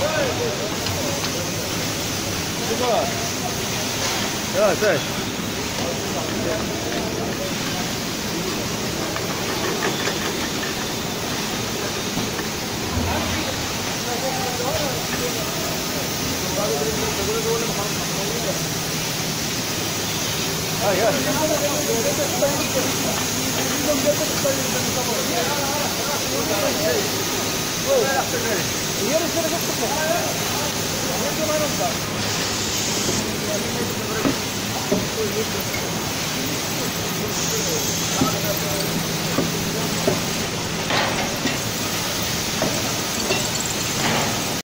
やったね。Thank you.